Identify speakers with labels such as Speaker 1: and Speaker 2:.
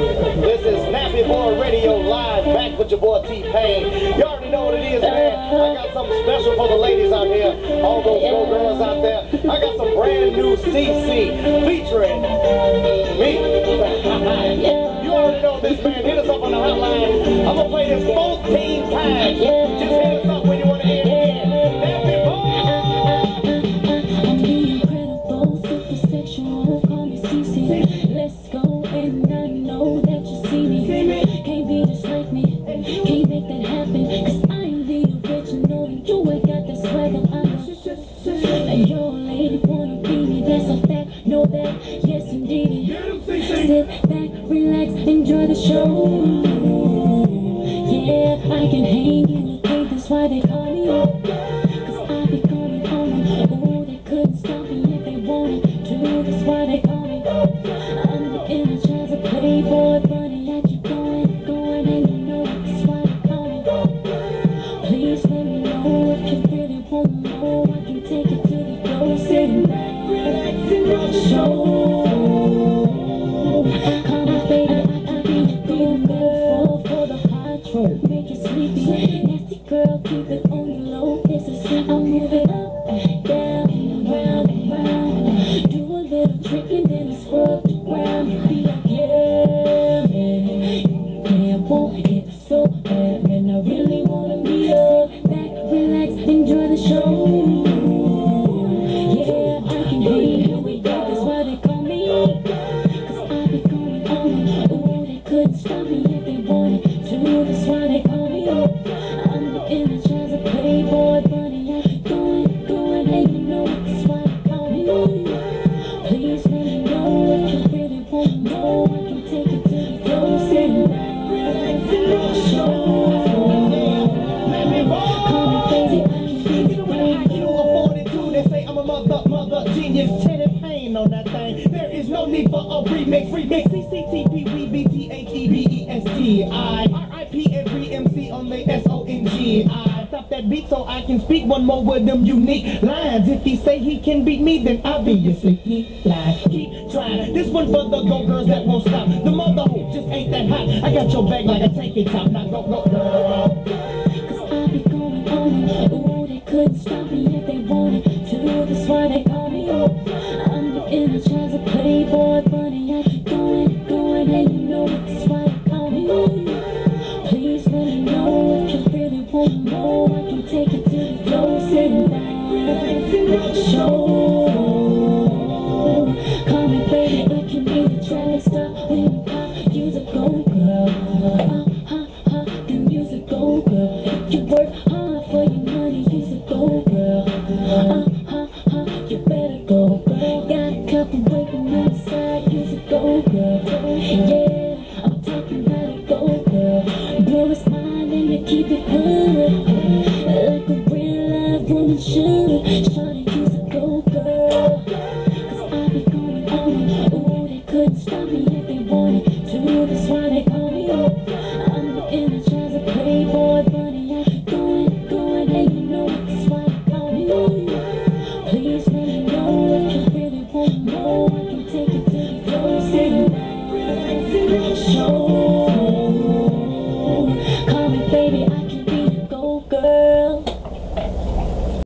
Speaker 1: This is Nappy Boy Radio Live, back with your boy T-Pain. You already know what it is, man. I got something special for the ladies out here, all those go girls out there. I got some brand new CC featuring me.
Speaker 2: and I know that you see me. Can't be just like me, can't make that happen. Cause I'm the original, and you ain't got that swagger. I know. And your lady wanna be me, that's a fact. Know that, yes indeed. Sit back, relax, enjoy the show. Yeah, I can hang in the cave, that's why they call me. Nasty girl, keep it on the low. A sin, I'll move it up, down, trick and then I scrub the ground. Be like, yeah, man, I
Speaker 1: Teddy on that thing. There is no need for a remix. Remix. CCTP, we B T H E B E S T I R I P every MC on the S O N G I. Stop that beat so I can speak one more with them unique lines. If he say he can beat me, then obviously he lies. Keep trying. This one for the go girls that won't stop. The mother hoe just ain't that hot. I got your bag like a tanky top. Now go, go, girl.
Speaker 2: Cause I be going on. Ooh, they couldn't stop me if they wanted to. That's why they call me. I'm the inner child of Playboy Bunny. I keep going, going, and you know that's why they call. Please let me know if you really want more. I can take it to the show. Oh.